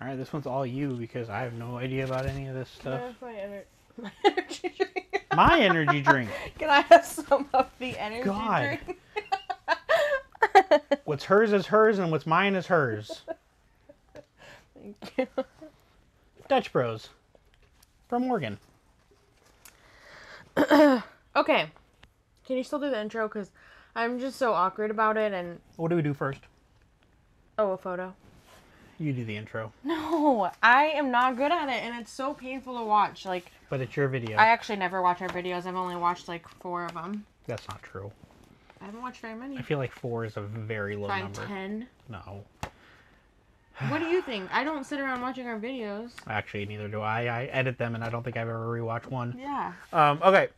All right, this one's all you because I have no idea about any of this stuff. Where's my, ener- my energy drink? My energy drink. Can I have some of the energy God. drink? What's hers is hers, and what's mine is hers. Thank you. Dutch Bros. From Morgan. Okay. Can you still do the intro? Because I'm just so awkward about it and. What do we do first? Oh, a photo. You do the intro, No, I am not good at it and it's so painful to watch. Like, but it's your video. I actually never watch our videos. I've only watched like four of them. That's not true. I haven't watched very many. I feel like four is a very low Five, number. ten. No, What do you think? I don't sit around watching our videos. actually, neither do I. I edit them, and I don't think I've ever rewatched one. Yeah. Um, okay.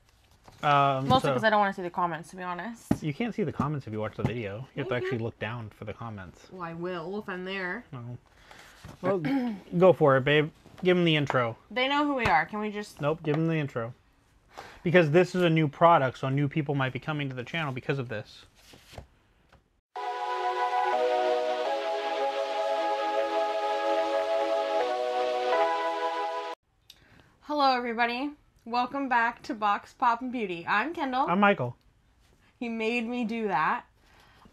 Um, Mostly so- because I don't want to see the comments, to be honest. You can't see the comments if you watch the video. You have to Thank you. actually look down for the comments. Well, I will if I'm there. No. Well, go for it, babe. Give them the intro. They know who we are. Can we just. Nope, give them the intro. Because this is a new product, so new people might be coming to the channel because of this. Hello, everybody. Welcome back to Box Pop N Beauty. I'm Kendyl. I'm Michael. He made me do that.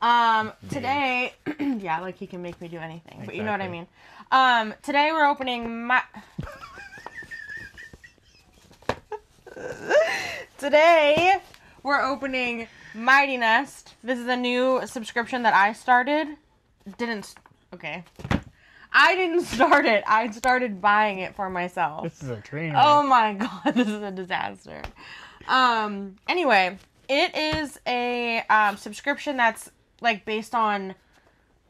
Um, today, yeah, like he can make me do anything, but you know what I mean. Um, today we're opening my. today we're opening Mighty Nest. This is a new subscription that I started. Didn't. Okay. I didn't start it. I started buying it for myself. This is a train. Oh my god, this is a disaster. Um. Anyway, it is a um, subscription that's like based on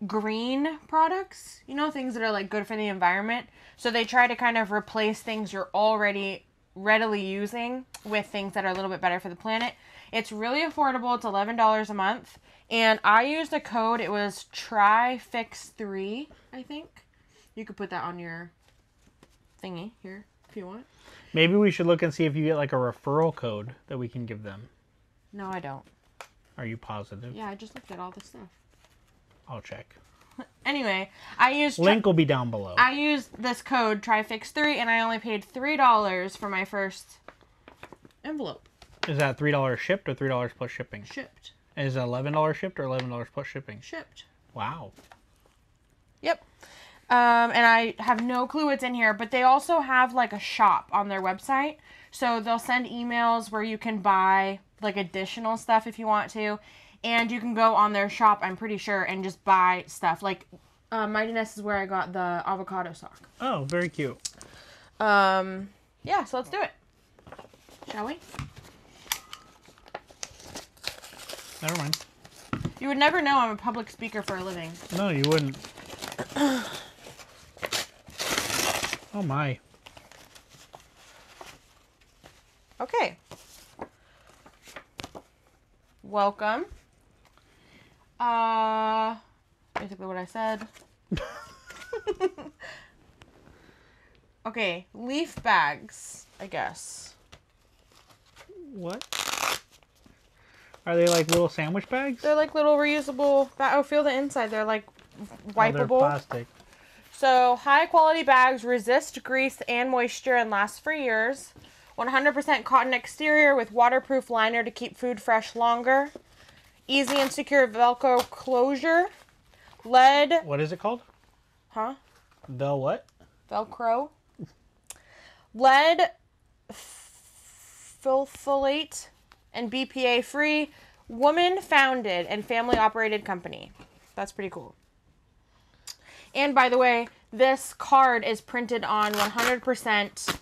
green products. You know, things that are like good for the environment. So they try to kind of replace things you're already readily using with things that are a little bit better for the planet. It's really affordable. It's eleven dollars a month, and I used a code. It was TryFix3, I think. You could put that on your thingy here if you want. Maybe we should look and see if you get like a referral code that we can give them. No, I don't. Are you positive? Yeah, I just looked at all this stuff. I'll check. Anyway, I used Link will be down below. I used this code TryFix3 and I only paid $3 for my first envelope Is that three dollars shipped or three dollars plus shipping? shipped. Is it eleven dollars shipped or eleven dollars plus shipping? Shipped. Wow. Yep. Um, and I have no clue what's in here, but they also have like a shop on their website. So they'll send emails where you can buy like additional stuff if you want to. And you can go on their shop, I'm pretty sure, and just buy stuff. Like uh, Mighty Nest is where I got the avocado sock. Oh, very cute. Um, yeah, so let's do it. Shall we? Never mind. You would never know I'm a public speaker for a living. No, you wouldn't. oh my. Okay. Welcome. Uh, basically what I said. okay, leaf bags, I guess. What? Are they like little sandwich bags? They're like little reusable. Oh, feel the inside. They're like Oh, they're wipeable. plastic. So, high quality bags resist grease and moisture and last for years. 100% cotton exterior with waterproof liner to keep food fresh longer. Easy and secure Velcro closure. Lead, What is it called? huh? The what? Velcro. Lead, sulfate, and BPA free. Woman founded and family operated company. That's pretty cool. And by the way, this card is printed on 100%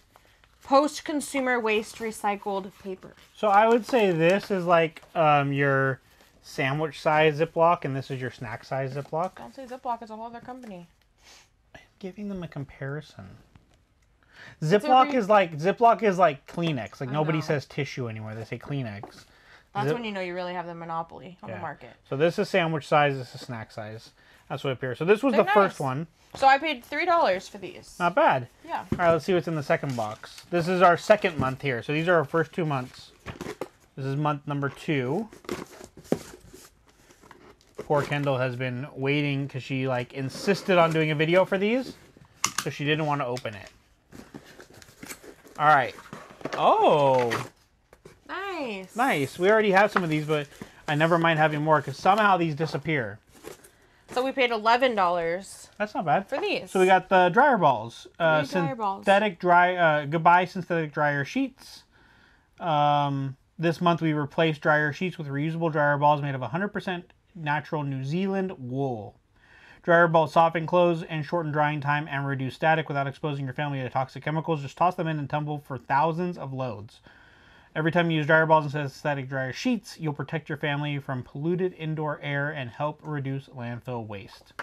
post consumer waste recycled paper. So I would say this is like um, your sandwich size Ziploc, and this is your snack size Ziploc. Don't say Ziploc, it's a whole other company. Giving them a comparison. Ziploc re- is like Ziploc is like Kleenex. Like nobody know. says tissue anymore. They say Kleenex. That's Zip- when you know you really have the monopoly on Yeah. the market. So this is sandwich size. This is snack size. That's what appears. So this was They're the first one. So I paid $3 for these. Not bad. yeah. All right, let's see what's in the second box. This is our second month here. So these are our first two months. This is month number two. Poor Kendyl has been waiting because she like insisted on doing a video for these. so she didn't want to open it. All right. Oh, Nice. nice. We already have some of these, but I never mind having more because somehow these disappear. So we paid eleven dollars That's not bad. for these. So we got the dryer balls. Uh, dryer balls. synthetic dry. Uh, goodbye synthetic dryer sheets. Um, this month we replaced dryer sheets with reusable dryer balls made of 100% natural New Zealand wool. Dryer balls soften clothes and shorten drying time and reduce static without exposing your family to toxic chemicals. Just toss them in and tumble for thousands of loads. Every time you use dryer balls instead of static dryer sheets, you'll protect your family from polluted indoor air and help reduce landfill waste.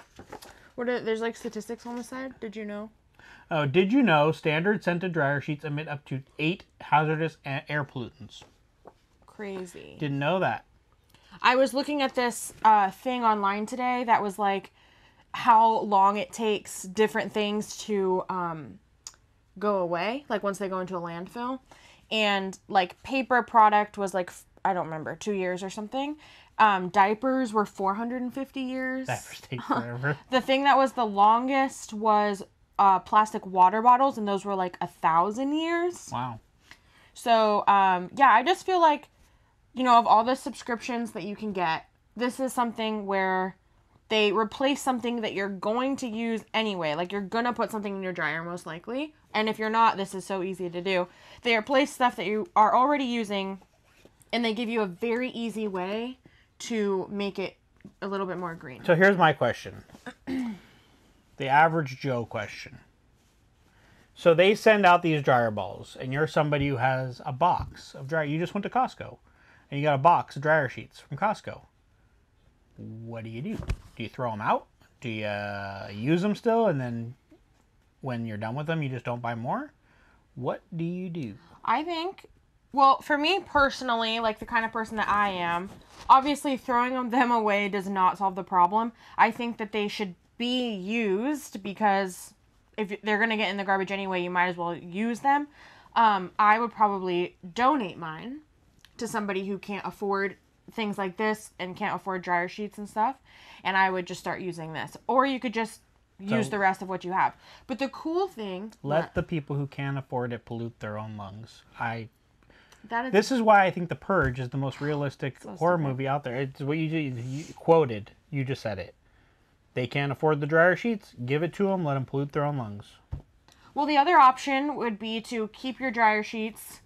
What are, there's like statistics on the side. Did you know? Oh, did you know standard scented dryer sheets emit up to eight hazardous air pollutants? Crazy. Didn't know that. I was looking at this uh, thing online today that was like how long it takes different things to um, go away, like once they go into a landfill. And like paper product was like, I don't remember, two years or something. Um, diapers were 450 years. That take forever. The thing that was the longest was uh, plastic water bottles, and those were like a thousand years. wow. So, um, yeah, I just feel like, you know, of all the subscriptions that you can get, this is something where they replace something that you're going to use anyway. Like, you're going to put something in your dryer, most likely. And if you're not, this is so easy to do. They replace stuff that you are already using, and they give you a very easy way to make it a little bit more green. So here's my question. the average Joe question. So they send out these dryer balls, and you're somebody who has a box of dryer. You just went to Costco, and you got a box of dryer sheets from Costco. What do you do? Do you throw them out? Do you uh, use them still, and then when you're done with them, you just don't buy more? What do you do? I think, well, for me personally, like the kind of person that I am, obviously throwing them away does not solve the problem. I think that they should be used because if they're going to get in the garbage anyway, you might as well use them. Um, I would probably donate mine to somebody who can't afford things like this and can't afford dryer sheets and stuff. And I would just start using this. Or you could just use So- the rest of what you have. But the cool thing, Let the people who can't afford it pollute their own lungs. I that is This is why I think The Purge is the most realistic horror stupid. movie out there. It's what you, you quoted. You just said it. They can't afford the dryer sheets. Give it to them. Let them pollute their own lungs. Well, the other option would be to keep your dryer sheets,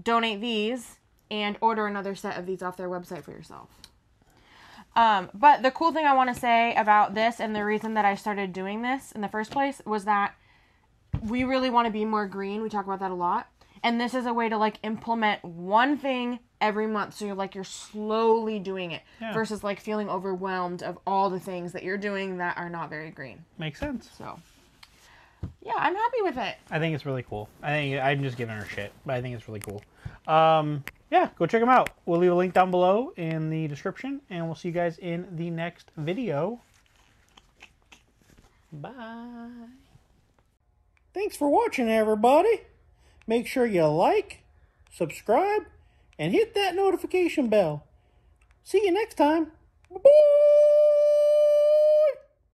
donate these, and order another set of these off their website for yourself. Um, but the cool thing I want to say about this and the reason that I started doing this in the first place was that we really want to be more green. We talk about that a lot. And this is a way to like implement one thing every month. So you're like, you're slowly doing it Yeah. versus like feeling overwhelmed of all the things that you're doing that are not very green. Makes sense. So, yeah, I'm happy with it. I think it's really cool. I think I'm just giving her shit, but I think it's really cool. Um, yeah, go check them out. We'll leave a link down below in the description, and we'll see you guys in the next video. Bye. Thanks for watching, everybody. Make sure you like, subscribe, and hit that notification bell. See you next time. Bye.